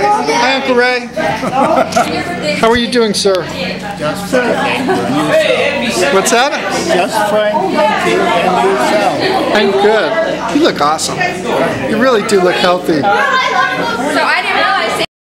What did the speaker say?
Hi, Uncle Ray. How are you doing, sir? Just fine. What's that? Just fine, thank you, and yourself. I'm good. You look awesome. You really do look healthy. So I